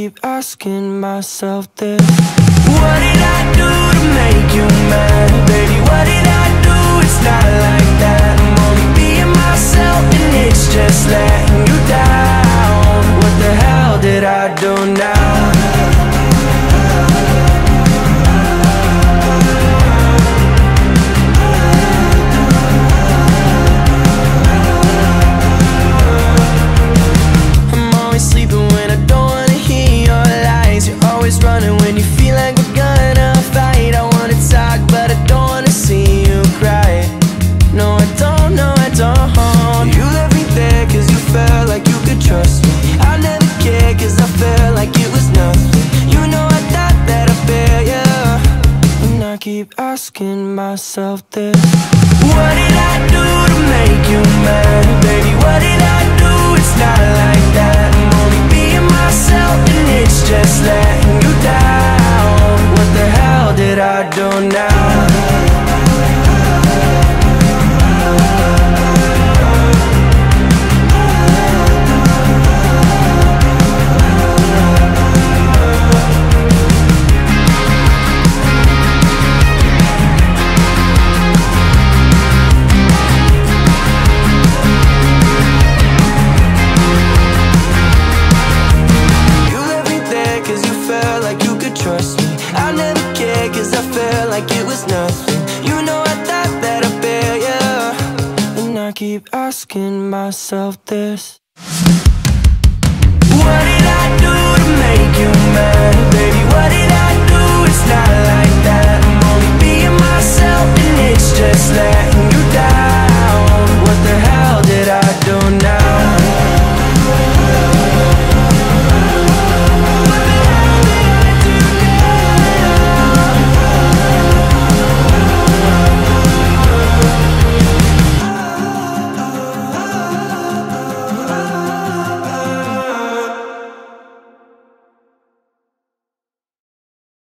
keep asking myself this What did I do to make you mad? asking myself this What did I do to make you mad, baby? What did I was nothing. You know I thought that I'd fail, yeah And I keep asking myself this.